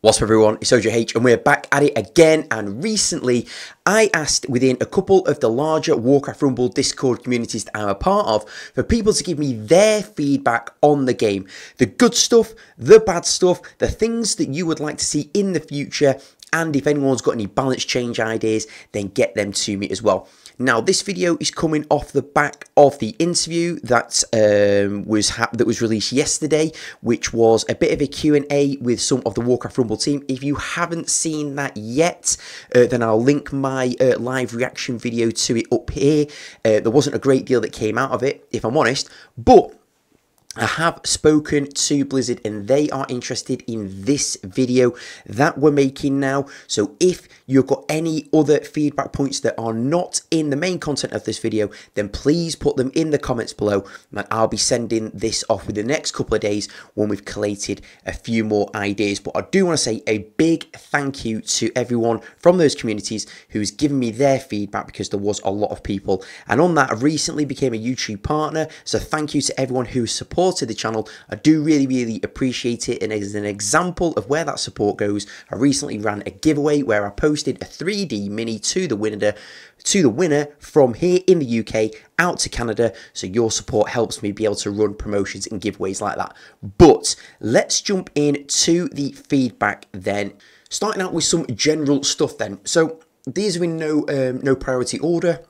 What's up everyone, it's OJH and we're back at it again and recently I asked within a couple of the larger Warcraft Rumble Discord communities that I'm a part of for people to give me their feedback on the game. The good stuff, the bad stuff, the things that you would like to see in the future and if anyone's got any balance change ideas then get them to me as well. Now, this video is coming off the back of the interview that um, was that was released yesterday, which was a bit of a Q&A with some of the Warcraft Rumble team. If you haven't seen that yet, uh, then I'll link my uh, live reaction video to it up here. Uh, there wasn't a great deal that came out of it, if I'm honest, but I have spoken to Blizzard and they are interested in this video that we're making now. So if you've got any other feedback points that are not in the main content of this video, then please put them in the comments below and I'll be sending this off within the next couple of days when we've collated a few more ideas. But I do want to say a big thank you to everyone from those communities who's given me their feedback because there was a lot of people. And on that, I recently became a YouTube partner. So thank you to everyone who supported supported the channel. I do really, really appreciate it. And as an example of where that support goes, I recently ran a giveaway where I posted a 3D mini to the winner to the winner from here in the UK out to Canada. So your support helps me be able to run promotions and giveaways like that. But let's jump in to the feedback then. Starting out with some general stuff then. So these are in no um, no priority order.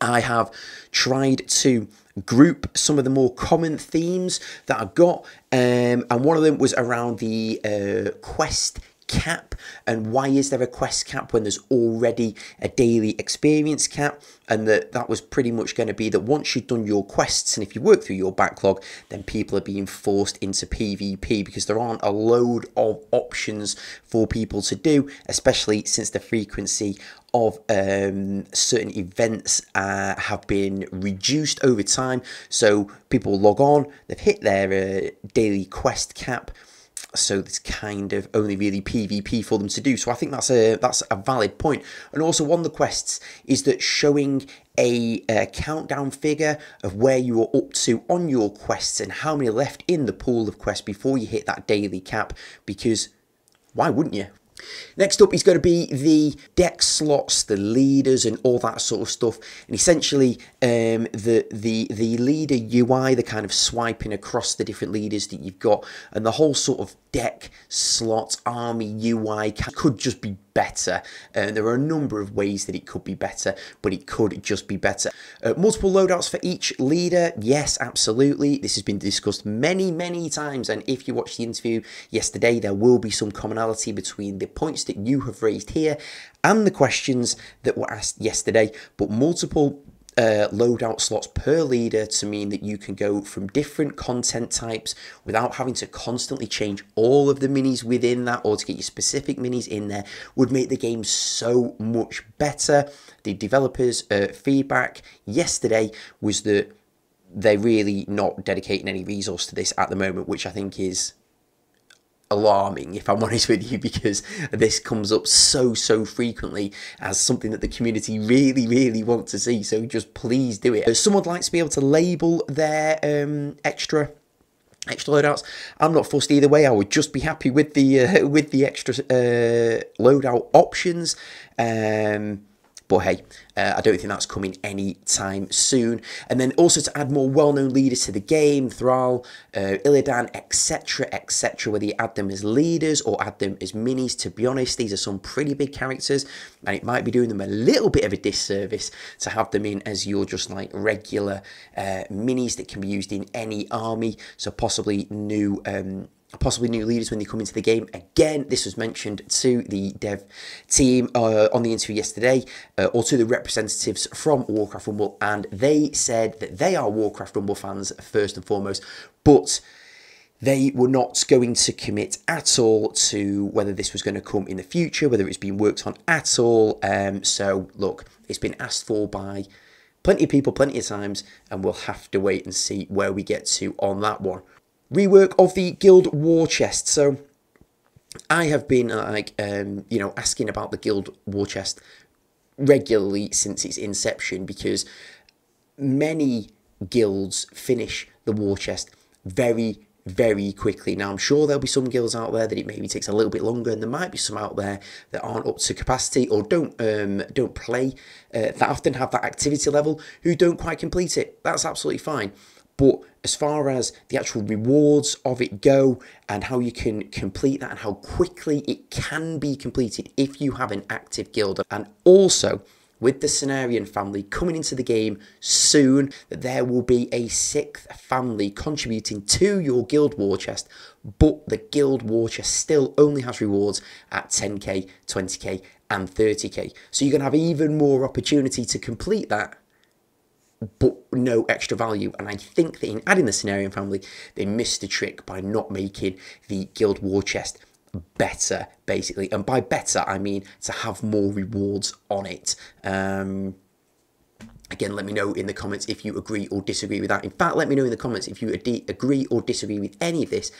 I have tried to group some of the more common themes that I've got. Um, and one of them was around the uh, quest cap? And why is there a quest cap when there's already a daily experience cap? And that that was pretty much going to be that once you've done your quests and if you work through your backlog then people are being forced into pvp because there aren't a load of options for people to do especially since the frequency of um, certain events uh, have been reduced over time. So people log on they've hit their uh, daily quest cap so there's kind of only really PvP for them to do. So I think that's a that's a valid point. And also one of the quests is that showing a, a countdown figure of where you are up to on your quests and how many left in the pool of quests before you hit that daily cap. Because why wouldn't you? Next up is going to be the deck slots, the leaders, and all that sort of stuff. And essentially, um, the the the leader UI, the kind of swiping across the different leaders that you've got, and the whole sort of deck slot army UI could just be better. Uh, there are a number of ways that it could be better, but it could just be better. Uh, multiple loadouts for each leader, yes, absolutely. This has been discussed many, many times, and if you watched the interview yesterday, there will be some commonality between the points that you have raised here and the questions that were asked yesterday, but multiple uh, loadout slots per leader to mean that you can go from different content types without having to constantly change all of the minis within that or to get your specific minis in there would make the game so much better. The developers' uh, feedback yesterday was that they're really not dedicating any resource to this at the moment, which I think is alarming if I'm honest with you because this comes up so so frequently as something that the community really really want to see so just please do it. Someone likes to be able to label their um, extra extra loadouts. I'm not fussed either way. I would just be happy with the uh, with the extra uh, loadout options. Um, but hey, uh, I don't think that's coming anytime soon. And then also to add more well-known leaders to the game, Thrall, uh, Illidan, etc., etc., whether you add them as leaders or add them as minis, to be honest, these are some pretty big characters, and it might be doing them a little bit of a disservice to have them in as your just like regular uh, minis that can be used in any army, so possibly new um, possibly new leaders when they come into the game. Again, this was mentioned to the dev team uh, on the interview yesterday, uh, or to the representatives from Warcraft Rumble, and they said that they are Warcraft Rumble fans first and foremost, but they were not going to commit at all to whether this was going to come in the future, whether it's been worked on at all. Um, so, look, it's been asked for by plenty of people, plenty of times, and we'll have to wait and see where we get to on that one rework of the Guild War Chest. So I have been like um, you know asking about the Guild War Chest regularly since its inception because many guilds finish the war chest very very quickly. Now, I'm sure there'll be some guilds out there that it maybe takes a little bit longer, and there might be some out there that aren't up to capacity or don't um, don't play uh, that often, have that activity level, who don't quite complete it. That's absolutely fine. But as far as the actual rewards of it go and how you can complete that and how quickly it can be completed if you have an active guild, and also with the Cenarion family coming into the game soon, that there will be a sixth family contributing to your Guild War Chest, but the Guild War Chest still only has rewards at 10k, 20k, and 30k. So you're going to have even more opportunity to complete that but no extra value. And I think that in adding the Cenarion family, they missed the trick by not making the Guild War Chest better, basically. And by better, I mean to have more rewards on it. Um, Again, let me know in the comments if you agree or disagree with that. In fact, let me know in the comments if you agree or disagree with any of this.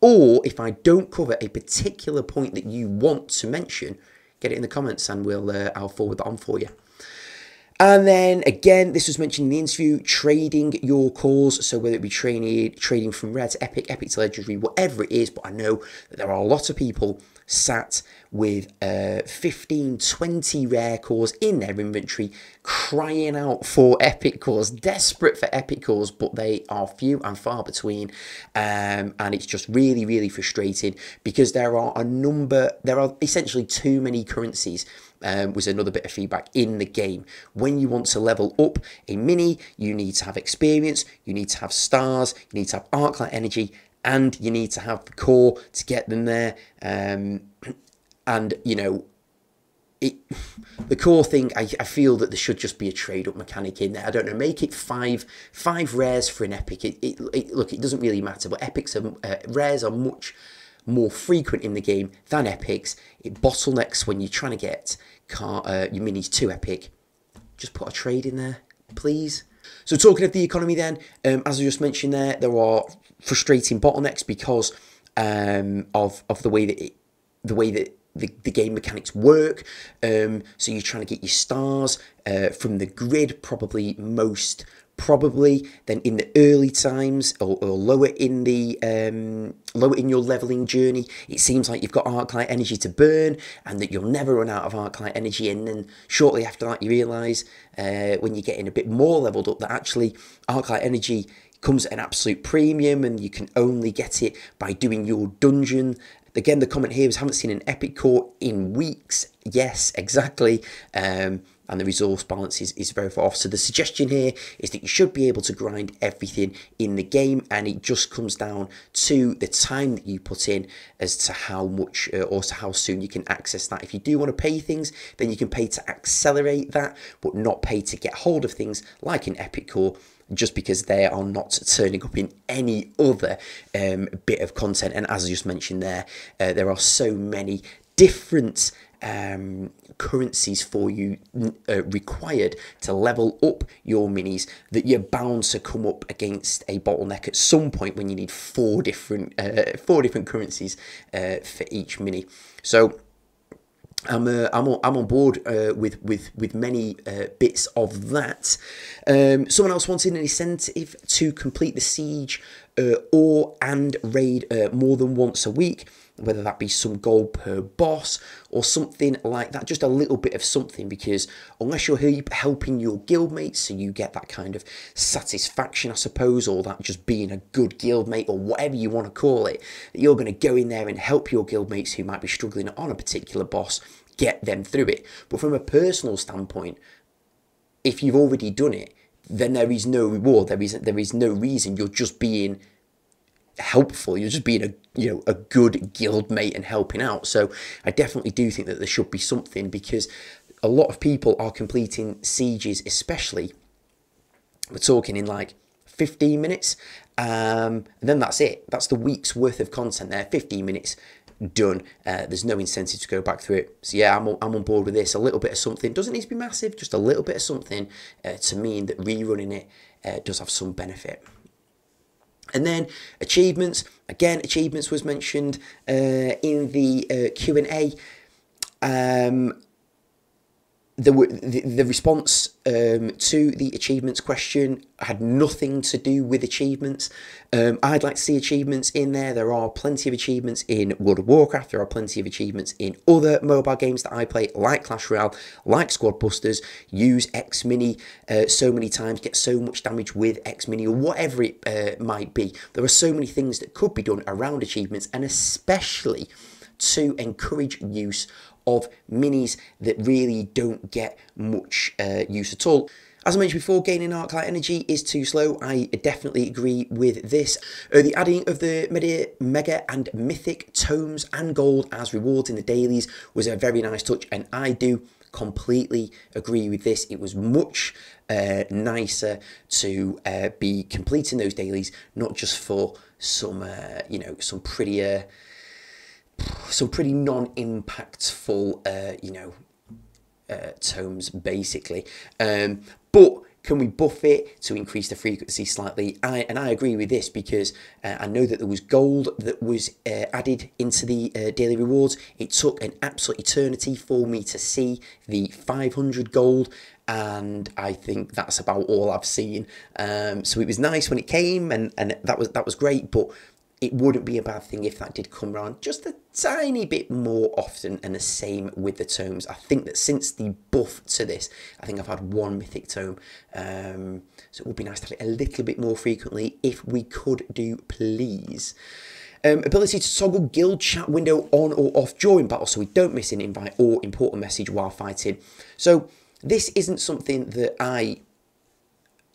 Or if I don't cover a particular point that you want to mention, get it in the comments and we'll uh, I'll forward that on for you. And then again, this was mentioned in the interview, trading your cores. So whether it be trading, trading from rare to epic, epic to legendary, whatever it is, but I know that there are a lot of people sat with uh, 15, 20 rare cores in their inventory, crying out for epic cores, desperate for epic cores, but they are few and far between. Um, and it's just really, really frustrating because there are a number, there are essentially too many currencies um, was another bit of feedback in the game. When you want to level up a mini, you need to have experience, you need to have stars, you need to have Arclight energy, and you need to have the core to get them there. Um, and, you know, it, the core thing, I, I feel that there should just be a trade up mechanic in there. I don't know, make it five five rares for an epic. It, it, it look, it doesn't really matter, but epics are uh, rares are much more frequent in the game than epics. It bottlenecks when you're trying to get car, uh, your minis to epic. Just put a trade in there, please. So talking of the economy then, um, as I just mentioned there, there are frustrating bottlenecks because um, of of the way that it, the way that the, the game mechanics work. Um, so you're trying to get your stars uh, from the grid, probably most probably then in the early times or, or lower in the um, lower in your leveling journey it seems like you've got Arclight energy to burn and that you'll never run out of Arclight energy and then shortly after that you realize uh, when you're getting a bit more leveled up that actually Arclight energy comes at an absolute premium and you can only get it by doing your dungeon Again, the comment here is haven't seen an epic core in weeks. Yes, exactly. Um, and the resource balance is, is very far off. So the suggestion here is that you should be able to grind everything in the game and it just comes down to the time that you put in as to how much uh, or to how soon you can access that. If you do want to pay things, then you can pay to accelerate that, but not pay to get hold of things like an Epic Core just because they are not turning up in any other um, bit of content. And as I just mentioned there, uh, there are so many different um, currencies for you uh, required to level up your minis that you're bound to come up against a bottleneck at some point when you need four different uh, four different currencies uh, for each mini. So I'm, uh, I'm, on, I'm on board uh, with, with, with many uh, bits of that. Um, someone else wanted an incentive to complete the siege uh, or and raid uh, more than once a week whether that be some gold per boss or something like that, just a little bit of something because unless you're helping your guildmates, so you get that kind of satisfaction, I suppose, or that just being a good guildmate or whatever you want to call it, you're going to go in there and help your guildmates who might be struggling on a particular boss get them through it. But from a personal standpoint, if you've already done it, then there is no reward. There is there is no reason. You're just being helpful. You're just being a you know a good guild mate and helping out. So I definitely do think that there should be something because a lot of people are completing sieges, especially we're talking in like 15 minutes, um, and then that's it. That's the week's worth of content there. 15 minutes done. Uh, there's no incentive to go back through it. So yeah, I'm, I'm on board with this. A little bit of something doesn't need to be massive, just a little bit of something uh, to mean that rerunning it uh, does have some benefit. And then achievements, again, achievements was mentioned uh, in the uh, Q&A. Um, the, the, the response um, to the achievements question had nothing to do with achievements. Um, I'd like to see achievements in there. There are plenty of achievements in World of Warcraft. There are plenty of achievements in other mobile games that I play, like Clash Royale, like Squad Busters. Use X Mini uh, so many times, get so much damage with X Mini, or whatever it uh, might be. There are so many things that could be done around achievements, and especially to encourage use of minis that really don't get much uh, use at all. As I mentioned before, gaining Arclight energy is too slow. I definitely agree with this. Uh, the adding of the mega, mega and mythic tomes and gold as rewards in the dailies was a very nice touch, and I do completely agree with this. It was much uh, nicer to uh, be completing those dailies, not just for some, uh, you know, some prettier some pretty non-impactful, uh, you know, uh, tomes basically. Um, but can we buff it to increase the frequency slightly? I, and I agree with this because uh, I know that there was gold that was uh, added into the uh, daily rewards. It took an absolute eternity for me to see the 500 gold and I think that's about all I've seen. Um, so it was nice when it came, and, and that was that was great. But it wouldn't be a bad thing if that did come around just a tiny bit more often and the same with the tomes. I think that since the buff to this, I think I've had one mythic tome. Um, so it would be nice to have it a little bit more frequently if we could do, please. Um, ability to toggle guild chat window on or off during battle so we don't miss an invite or important message while fighting. So this isn't something that I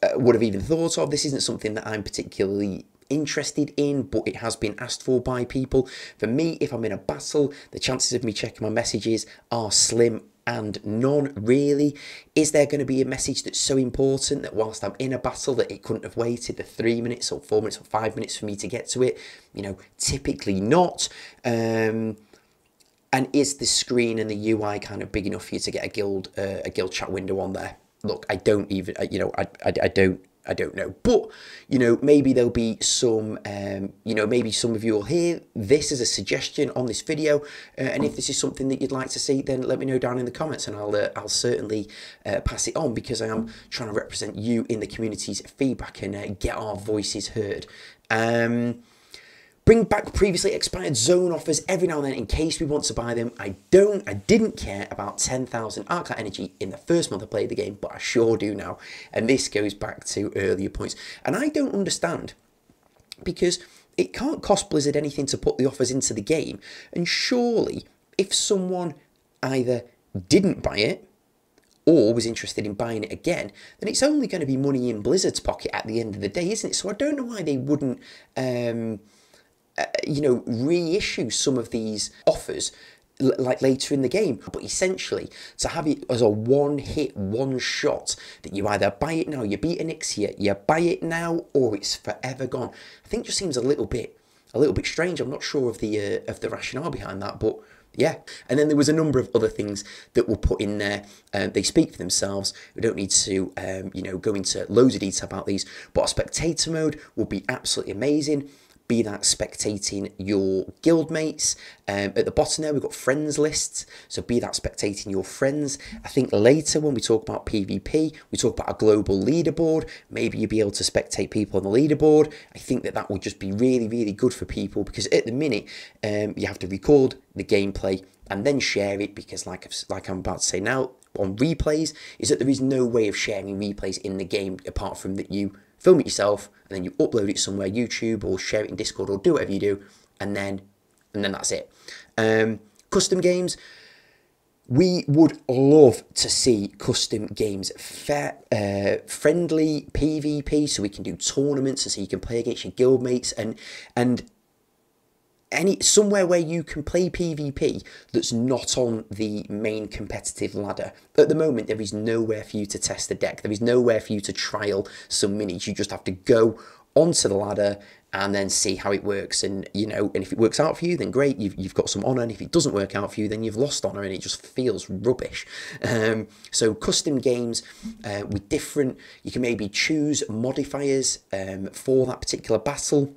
uh, would have even thought of. This isn't something that I'm particularly interested in, but it has been asked for by people. For me, if I'm in a battle, the chances of me checking my messages are slim and none really. Is there going to be a message that's so important that whilst I'm in a battle that it couldn't have waited the three minutes or four minutes or five minutes for me to get to it? You know, typically not. Um, and is the screen and the UI kind of big enough for you to get a guild uh, a guild chat window on there? Look, I don't even, you know, I, I, I don't I don't know. But, you know, maybe there'll be some, um, you know, maybe some of you will hear this as a suggestion on this video. Uh, and if this is something that you'd like to see, then let me know down in the comments and I'll, uh, I'll certainly uh, pass it on because I am trying to represent you in the community's feedback and uh, get our voices heard. Um, Bring back previously expired zone offers every now and then in case we want to buy them. I don't, I didn't care about 10,000 Arclight energy in the first month I played the game, but I sure do now. And this goes back to earlier points. And I don't understand because it can't cost Blizzard anything to put the offers into the game. And surely, if someone either didn't buy it or was interested in buying it again, then it's only going to be money in Blizzard's pocket at the end of the day, isn't it? So I don't know why they wouldn't. Um, uh, you know, reissue some of these offers like later in the game. But essentially, to have it as a one hit, one shot that you either buy it now, you beat Onyxia, you buy it now, or it's forever gone. I think just seems a little bit, a little bit strange. I'm not sure of the uh, of the rationale behind that, but. Yeah, and then there was a number of other things that were put in there. Um, they speak for themselves. We don't need to, um, you know, go into loads of detail about these. But a spectator mode would be absolutely amazing be that spectating your guildmates. Um, at the bottom there, we've got friends lists. So be that spectating your friends. I think later when we talk about PvP, we talk about a global leaderboard. Maybe you'll be able to spectate people on the leaderboard. I think that that would just be really, really good for people because at the minute, um, you have to record the gameplay and then share it because like, like I'm about to say now, on replays, is that there is no way of sharing replays in the game apart from that you film it yourself, and then you upload it somewhere, YouTube or share it in Discord or do whatever you do, and then and then that's it. Um, custom games. We would love to see custom games fair, uh, friendly PvP, so we can do tournaments, and so you can play against your guildmates, and and any somewhere where you can play PvP that's not on the main competitive ladder. At the moment, there is nowhere for you to test the deck. There is nowhere for you to trial some minis. You just have to go onto the ladder and then see how it works. And you know, and if it works out for you, then great, you've, you've got some honor. And if it doesn't work out for you, then you've lost honor, and it just feels rubbish. Um, so custom games uh, with different, you can maybe choose modifiers um, for that particular battle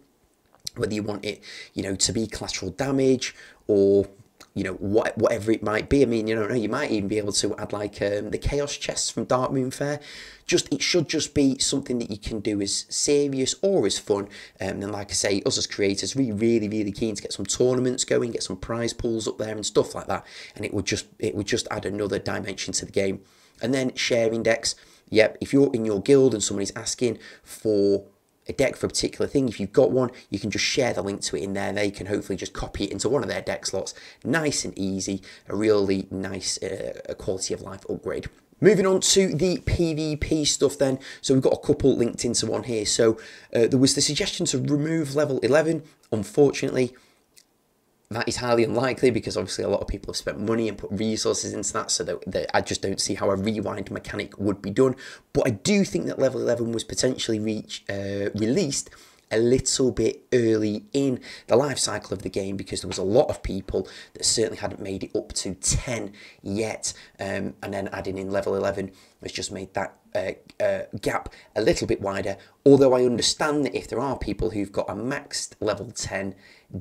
whether you want it, you know, to be collateral damage or you know, what, whatever it might be. I mean, you know, you might even be able to add like um, the Chaos chests from Darkmoon Faire. Just it should just be something that you can do as serious or as fun. Um, and like I say, us as creators, we really, really keen to get some tournaments going, get some prize pools up there and stuff like that. And it would just it would just add another dimension to the game. And then sharing decks. Yep, if you're in your guild and somebody's asking for a deck for a particular thing, if you've got one, you can just share the link to it in there. They can hopefully just copy it into one of their deck slots. Nice and easy, a really nice uh, quality of life upgrade. Moving on to the PvP stuff then. So we've got a couple linked into one here. So uh, there was the suggestion to remove level 11. Unfortunately, that is highly unlikely because obviously a lot of people have spent money and put resources into that so that, that, I just don't see how a rewind mechanic would be done. But I do think that level 11 was potentially reach, uh, released a little bit early in the life cycle of the game because there was a lot of people that certainly hadn't made it up to 10 yet. Um, and then adding in level 11 has just made that uh, uh, gap a little bit wider. Although I understand that if there are people who've got a maxed level 10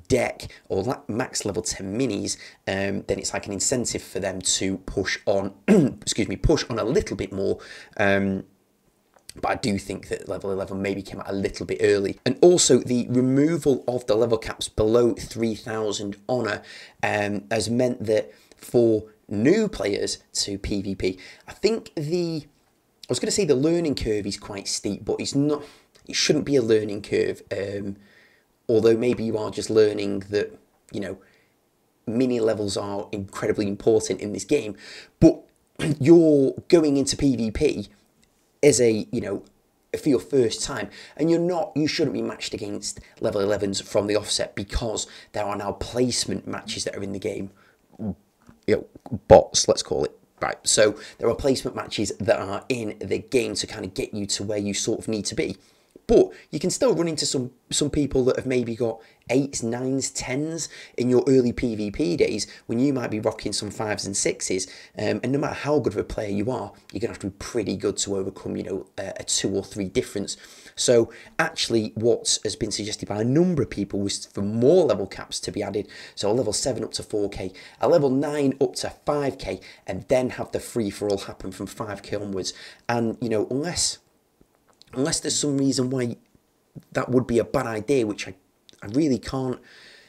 deck or max level 10 minis um, then it's like an incentive for them to push on excuse me push on a little bit more um, but I do think that level 11 maybe came out a little bit early. And also the removal of the level caps below 3000 honour um, has meant that for new players to PvP, I think the, I was going to say the learning curve is quite steep, but it's not, it shouldn't be a learning curve. Um, although maybe you are just learning that, you know, mini levels are incredibly important in this game, but you're going into PvP as a, you know, for your first time. And you're not you shouldn't be matched against level 11s from the offset because there are now placement matches that are in the game. You know bots let's call it right? So there are placement matches that are in the game to kind of get you to where you sort of need to be but you can still run into some some people that have maybe got eights, nines, tens in your early PvP days when you might be rocking some fives and sixes. Um, and no matter how good of a player you are, you're gonna have to be pretty good to overcome, you know, a, a two or three difference. So actually, what has been suggested by a number of people was for more level caps to be added. So a level seven up to 4k, a level nine up to 5k, and then have the free for all happen from 5k onwards. And you know, unless unless there's some reason why that would be a bad idea, which I, I really can't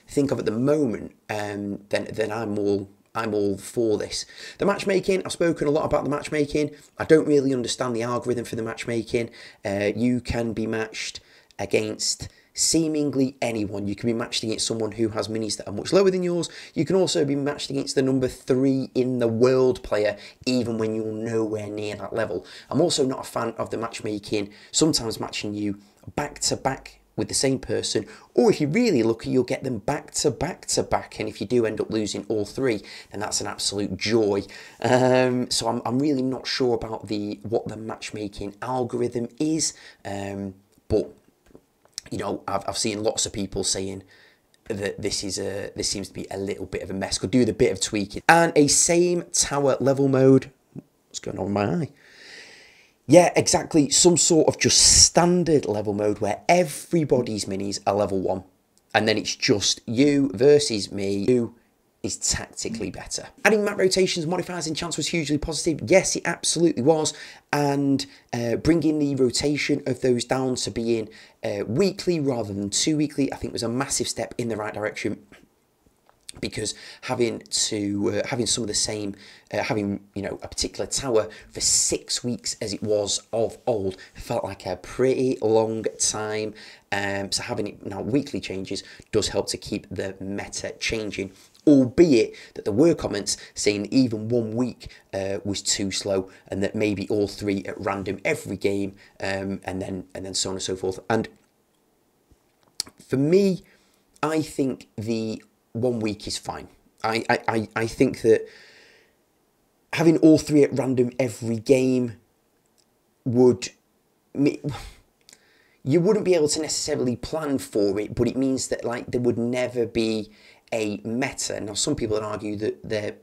think of at the moment, um, then then I'm all I'm all for this. The matchmaking, I've spoken a lot about the matchmaking. I don't really understand the algorithm for the matchmaking. Uh, you can be matched against seemingly anyone. You can be matched against someone who has minis that are much lower than yours. You can also be matched against the number three in the world player, even when you're nowhere near that level. I'm also not a fan of the matchmaking, sometimes matching you back to back with the same person, or if you're really lucky, you'll get them back to back to back. And if you do end up losing all three, then that's an absolute joy. Um, so I'm, I'm really not sure about the what the matchmaking algorithm is, um, but you know, I've, I've seen lots of people saying that this is a this seems to be a little bit of a mess. Could do the bit of tweaking and a same tower level mode. What's going on with my eye? Yeah, exactly. Some sort of just standard level mode where everybody's minis are level one, and then it's just you versus me. You is tactically better. Adding map rotations modifiers enchants was hugely positive. Yes, it absolutely was. And uh, bringing the rotation of those down to being uh, weekly rather than two weekly, I think was a massive step in the right direction because having to uh, having some of the same uh, having you know a particular tower for six weeks as it was of old felt like a pretty long time um, so having it now weekly changes does help to keep the meta changing albeit that there were comments saying even one week uh, was too slow and that maybe all three at random every game um, and then and then so on and so forth. And for me I think the one week is fine. I, I, I think that having all three at random every game would you wouldn't be able to necessarily plan for it but it means that like there would never be a meta. Now, some people argue that there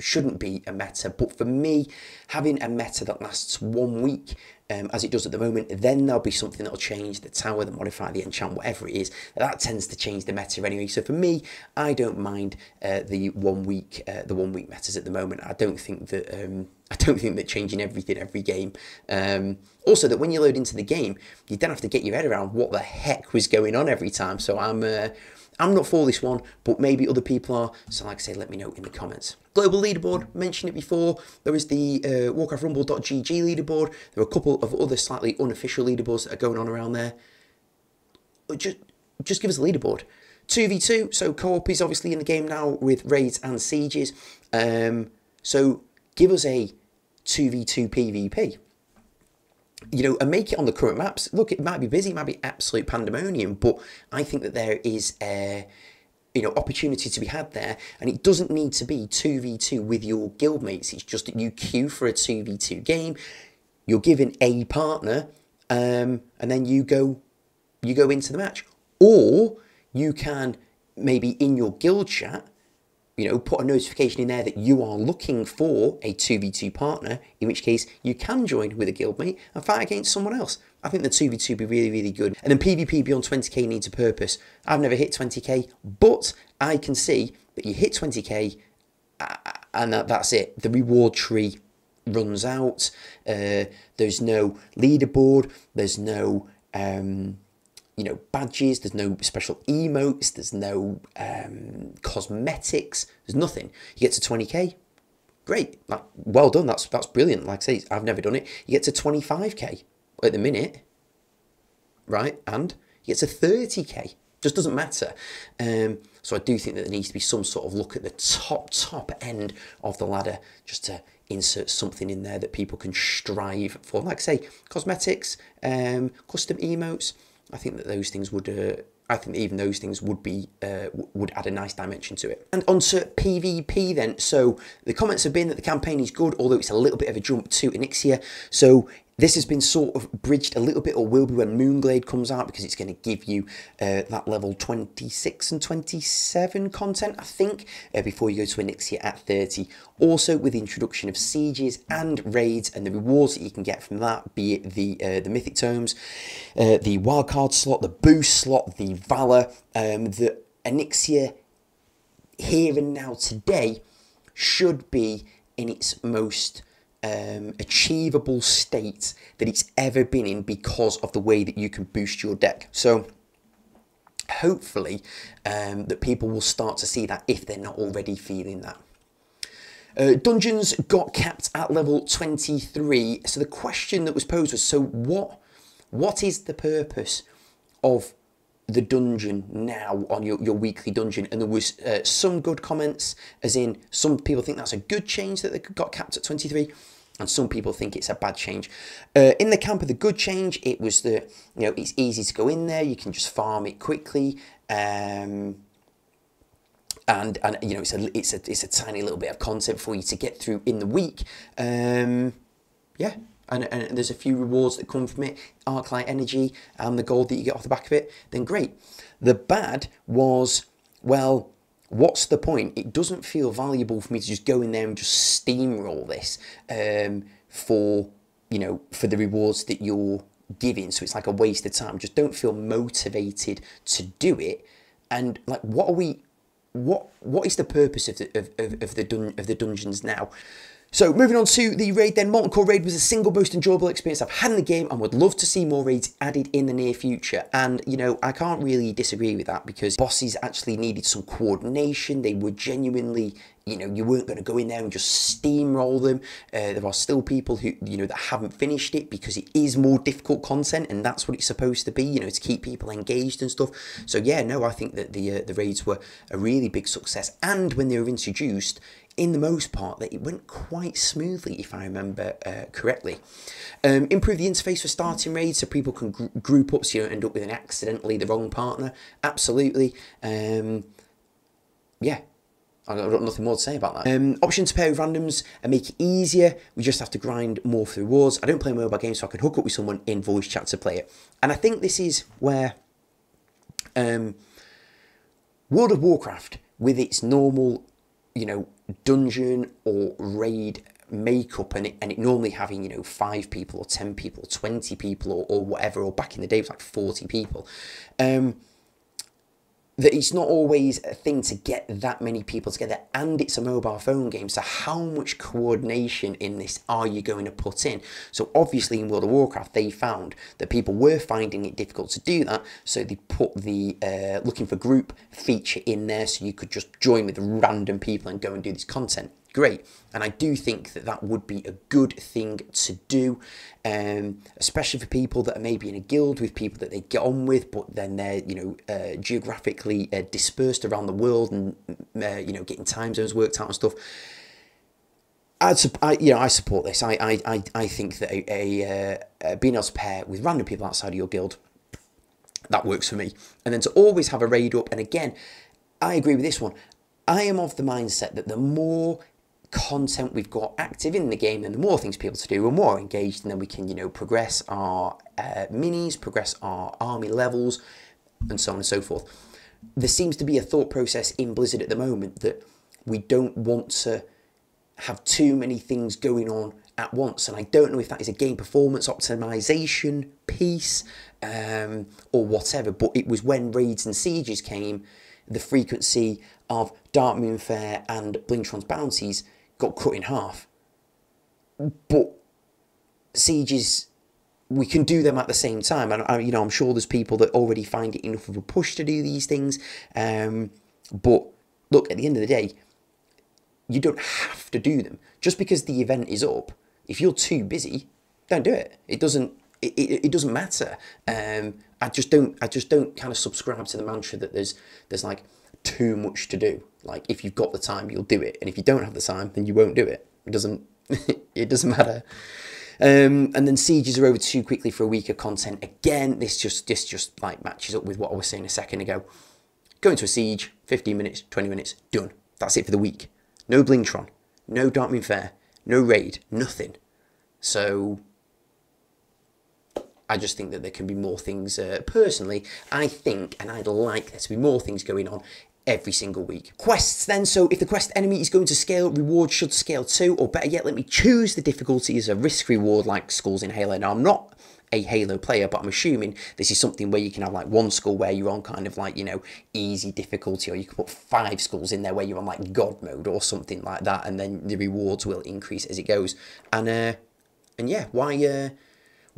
shouldn't be a meta. But for me, having a meta that lasts one week, um, as it does at the moment, then there'll be something that'll change the tower, the modifier, the enchant, whatever it is. That tends to change the meta anyway. So for me, I don't mind uh, the one week, uh, the one week metas at the moment. I don't think that. Um, I don't think that changing everything every game. Um, also, that when you load into the game, you don't have to get your head around what the heck was going on every time. So I'm. Uh, I'm not for this one, but maybe other people are. So, like I say, let me know in the comments. Global leaderboard, mentioned it before. There is the uh, WarcraftRumble.gg leaderboard. There are a couple of other slightly unofficial leaderboards that are going on around there. Just, just give us a leaderboard. 2v2, so co-op is obviously in the game now with raids and sieges. Um, so give us a 2v2 PvP you know, and make it on the current maps. Look, it might be busy, it might be absolute pandemonium, but I think that there is a you know opportunity to be had there, and it doesn't need to be two v two with your guildmates. It's just that you queue for a two v two game. You're given a partner, um, and then you go you go into the match, or you can maybe in your guild chat you know, put a notification in there that you are looking for a 2v2 partner, in which case you can join with a guildmate and fight against someone else. I think the 2v2 would be really, really good. And then PvP beyond 20k needs a purpose. I've never hit 20k, but I can see that you hit 20k uh, and that's it. The reward tree runs out. Uh, there's no leaderboard. There's no um, you know, badges, there's no special emotes, there's no um, cosmetics, there's nothing. You get to 20k, great, like, well done, that's, that's brilliant. Like I say, I've never done it. You get to 25k at the minute, right? And you get to 30k, just doesn't matter. Um, so I do think that there needs to be some sort of look at the top, top end of the ladder just to insert something in there that people can strive for. Like I say, cosmetics, um, custom emotes, I think that those things would. Uh, I think even those things would be uh, would add a nice dimension to it. And on to PvP then. So the comments have been that the campaign is good, although it's a little bit of a jump to Onyxia. So this has been sort of bridged a little bit, or will be when Moonglade comes out, because it's going to give you uh, that level 26 and 27 content, I think, uh, before you go to Onyxia at 30. Also, with the introduction of sieges and raids and the rewards that you can get from that, be it the uh, the Mythic Tomes, uh, the wildcard slot, the boost slot, the Valor, um, the Onyxia here and now today should be in its most um, achievable state that it's ever been in because of the way that you can boost your deck. So hopefully um, that people will start to see that if they're not already feeling that. Uh, dungeons got capped at level 23. So the question that was posed was, so what, what is the purpose of the dungeon now on your, your weekly dungeon and there was uh, some good comments as in some people think that's a good change that they got capped at 23 and some people think it's a bad change. Uh, in the camp of the good change, it was that you know it's easy to go in there. You can just farm it quickly, um, and and you know it's a it's a it's a tiny little bit of content for you to get through in the week. Um, yeah, and, and there's a few rewards that come from it, Arclight Energy and the gold that you get off the back of it, then great. The bad was, well, what's the point? It doesn't feel valuable for me to just go in there and just steamroll this um, for, you know, for the rewards that you're giving. So it's like a waste of time. Just don't feel motivated to do it. And like, what are we, what, what is the purpose of the, of, of, of the, dun, of the dungeons now? So moving on to the raid then, Molten Core Raid was a single most enjoyable experience I've had in the game and would love to see more raids added in the near future. And, you know, I can't really disagree with that because bosses actually needed some coordination. They were genuinely, you know, you weren't going to go in there and just steamroll them. Uh, there are still people who, you know, that haven't finished it because it is more difficult content and that's what it's supposed to be, you know, to keep people engaged and stuff. So yeah, no, I think that the, uh, the raids were a really big success. And when they were introduced, in the most part, that it went quite smoothly, if I remember uh, correctly. Um, improve the interface for starting raids so people can gr group up so you don't end up with an accidentally the wrong partner. Absolutely. Um, yeah, I've got nothing more to say about that. Um, option to pair with randoms and make it easier. We just have to grind more for rewards. I don't play mobile games, so I can hook up with someone in voice chat to play it. And I think this is where um, World of Warcraft, with its normal you know, dungeon or raid makeup and it, and it normally having, you know, five people or 10 people, or 20 people or, or whatever, or back in the day it was like 40 people. Um, that it's not always a thing to get that many people together and it's a mobile phone game. So how much coordination in this are you going to put in? So obviously in world of warcraft they found that people were finding it difficult to do that so they put the uh, looking for group feature in there so you could just join with random people and go and do this content great. And I do think that that would be a good thing to do, um, especially for people that are maybe in a guild with people that they get on with, but then they're you know uh, geographically uh, dispersed around the world and uh, you know getting time zones worked out and stuff. I'd, I, you know, I support this. I, I, I, I think that a, a, uh, being able to pair with random people outside of your guild, that works for me. And then to always have a raid up. And again, I agree with this one. I am of the mindset that the more content we've got active in the game and the more things people to do we're more engaged and then we can you know progress our uh, minis progress our army levels and so on and so forth. There seems to be a thought process in blizzard at the moment that we don't want to have too many things going on at once and i don't know if that is a game performance optimization piece um, or whatever but it was when raids and sieges came the frequency of Darkmoon Faire and Blingtron's bounties got cut in half. But sieges, we can do them at the same time, and I, you know I'm sure there's people that already find it enough of a push to do these things. Um, but look, at the end of the day, you don't have to do them just because the event is up. If you're too busy, don't do it. It doesn't. It, it, it doesn't matter. Um, I just don't. I just don't kind of subscribe to the mantra that there's there's like too much to do. Like if you've got the time, you'll do it, and if you don't have the time, then you won't do it. It doesn't. it doesn't matter. Um, and then sieges are over too quickly for a week of content. Again, this just this just like matches up with what I was saying a second ago. Go into a siege, 15 minutes, 20 minutes, done. That's it for the week. No Blingtron, no Darkmoon Faire, no raid, nothing. So I just think that there can be more things. Uh, personally, I think, and I'd like there to be more things going on every single week. Quests then, so if the quest enemy is going to scale, reward should scale too, or better yet, let me choose the difficulty as a risk reward like skulls in Halo. Now, I'm not a Halo player, but I'm assuming this is something where you can have like one skull where you're on kind of like, you know, easy difficulty, or you can put five skulls in there where you're on like God mode or something like that, and then the rewards will increase as it goes. And, uh, and yeah, why, uh,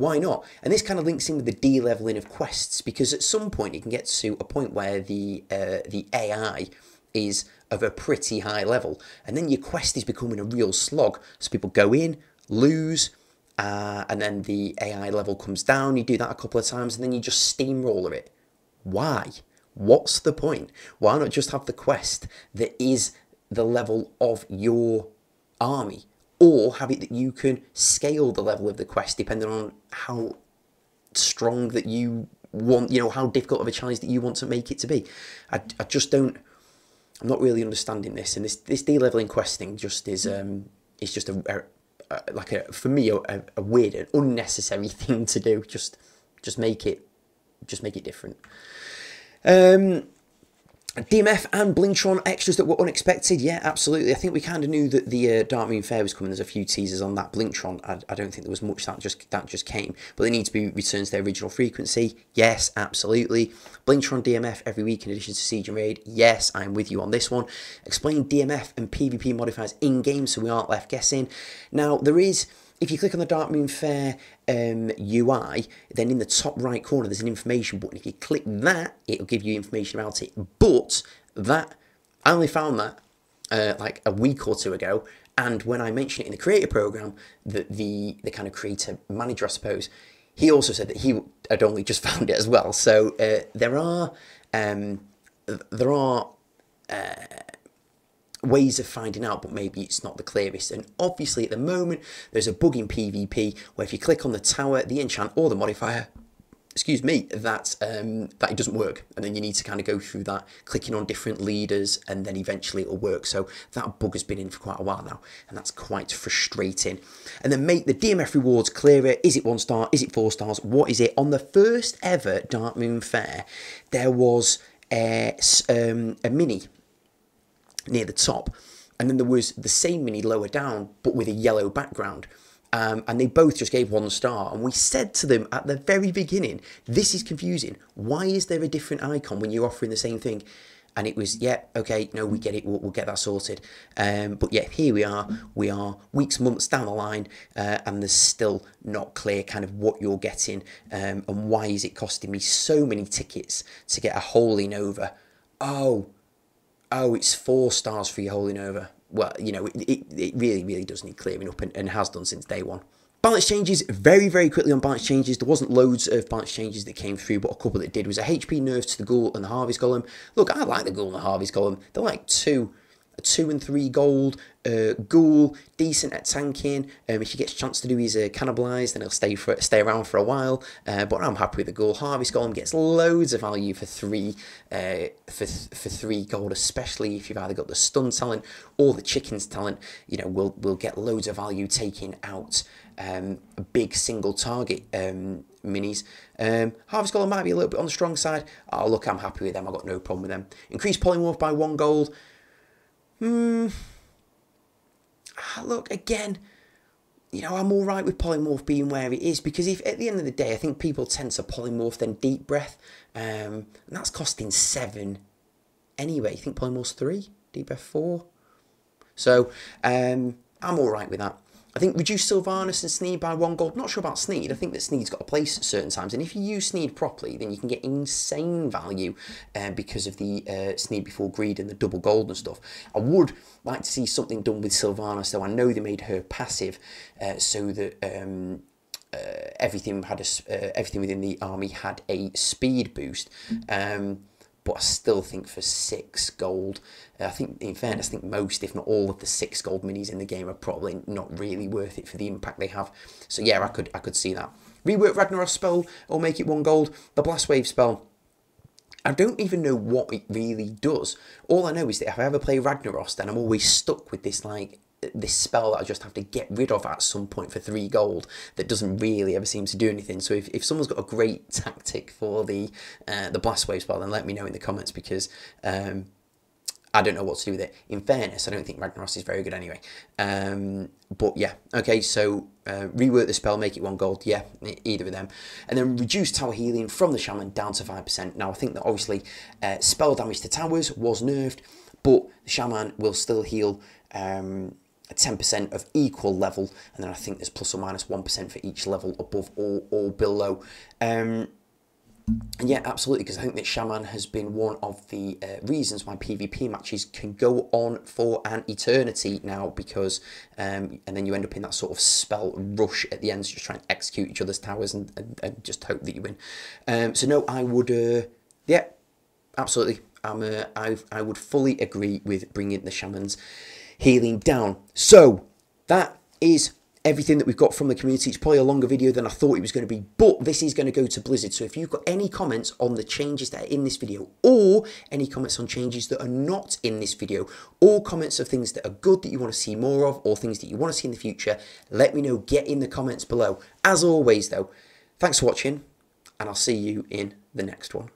why not? And this kind of links in with the de-leveling of quests because at some point you can get to a point where the uh, the AI is of a pretty high level, and then your quest is becoming a real slog. So people go in, lose, uh, and then the AI level comes down. You do that a couple of times, and then you just steamroller it. Why? What's the point? Why not just have the quest that is the level of your army? Or have it that you can scale the level of the quest depending on how strong that you want, you know, how difficult of a challenge that you want to make it to be. I, I just don't, I'm not really understanding this, and this this de-leveling questing just is um is just a, a, a like a for me a, a weird and unnecessary thing to do. Just just make it just make it different. Um, DMF and Blingtron extras that were unexpected. Yeah, absolutely. I think we kind of knew that the uh, Darkmoon Faire was coming. There's a few teasers on that. Blingtron, I, I don't think there was much that just that just came, but they need to be returned to their original frequency. Yes, absolutely. Blingtron DMF every week in addition to Siege and Raid. Yes, I'm with you on this one. Explain DMF and PvP modifiers in game so we aren't left guessing. Now there is if you click on the Darkmoon Faire um, UI, then in the top right corner there's an information button. If you click that, it'll give you information about it. But that, I only found that uh, like a week or two ago. And when I mentioned it in the creator program, that the, the kind of creator manager, I suppose, he also said that he had only just found it as well. So uh, there are um, there are uh, ways of finding out, but maybe it's not the clearest. And obviously, at the moment, there's a bug in PvP where if you click on the tower, the enchant, or the modifier, excuse me, that um, that it doesn't work, and then you need to kind of go through that, clicking on different leaders, and then eventually it'll work. So that bug has been in for quite a while now, and that's quite frustrating. And then make the DMF rewards clearer. Is it one star? Is it four stars? What is it? On the first ever Darkmoon Faire, there was a, um, a mini near the top and then there was the same mini lower down, but with a yellow background. Um, and they both just gave one star. And we said to them at the very beginning, this is confusing. Why is there a different icon when you're offering the same thing? And it was, yeah, okay, no, we get it, we'll, we'll get that sorted. Um, but yeah, here we are. We are weeks, months down the line, uh, and there's still not clear kind of what you're getting um, and why is it costing me so many tickets to get a Holy Nova. Oh, oh, it's four stars for your Holy Nova. well, you know, it, it, it, really, really does need clearing up and, and has done since day one. Balance changes, very, very quickly on balance changes. There wasn't loads of balance changes that came through, but a couple that did was a HP nerf to the Ghoul and the Harvest Golem. Look, I like the Ghoul and the Harvest Golem. They're like two a two and three gold. Uh, Ghoul, decent at tanking. Um, if he gets a chance to do his uh, cannibalize, then he'll stay for stay around for a while. Uh, but I'm happy with the Ghoul. Harvest Golem gets loads of value for three uh, for for three gold, especially if you've either got the stun talent or the chickens talent. You know, we'll we'll get loads of value taking out um, big single target um, minis. Um, Harvest Golem might be a little bit on the strong side. Oh look, I'm happy with them. I've got no problem with them. Increase polymorph by one gold. Hmm. Ah, look, again, you know, I'm all right with polymorph being where it is because if at the end of the day, I think people tend to polymorph then deep breath, um, and that's costing seven anyway. I think polymorph's three, deep breath four. So um, I'm all right with that. I think reduce Sylvanas and Sneed by one gold. Not sure about Sneed. I think that Sneed's got a place at certain times. And if you use Sneed properly, then you can get insane value uh, because of the uh, Sneed before greed and the double gold and stuff. I would like to see something done with Sylvanas, though I know they made her passive uh, so that um, uh, everything had a, uh, everything within the army had a speed boost. Um, but I still think for six gold, uh, I think in fairness, I think most, if not all, of the six gold minis in the game are probably not really worth it for the impact they have. So yeah, I could I could see that. Rework Ragnaros spell or make it one gold. The Blast Wave spell. I don't even know what it really does. All I know is that if I ever play Ragnaros, then I'm always stuck with this like this spell that I just have to get rid of at some point for three gold that doesn't really ever seem to do anything. So if, if someone's got a great tactic for the uh, the blast wave spell, then let me know in the comments because um, I don't know what to do with it. In fairness, I don't think Ragnaros is very good anyway. Um, but yeah, okay, so uh, rework the spell, make it one gold. Yeah, either of them. And then reduce tower healing from the shaman down to 5%. Now, I think that obviously uh, spell damage to towers was nerfed, but the shaman will still heal um, 10% of equal level, and then I think there's plus or minus 1 for each level above or, or below. Um, and yeah, absolutely, because I think that Shaman has been one of the uh, reasons why PvP matches can go on for an eternity now, because, um, and then you end up in that sort of spell rush at the end, so just trying to execute each other's towers and, and, and just hope that you win. Um, so no, I would, uh, yeah, absolutely, I'm, uh, I, I would fully agree with bringing the Shamans healing down. So that is everything that we've got from the community. It's probably a longer video than I thought it was going to be, but this is going to go to Blizzard. So if you've got any comments on the changes that are in this video, or any comments on changes that are not in this video, or comments of things that are good that you want to see more of, or things that you want to see in the future, let me know. Get in the comments below. As always, though, thanks for watching, and I'll see you in the next one.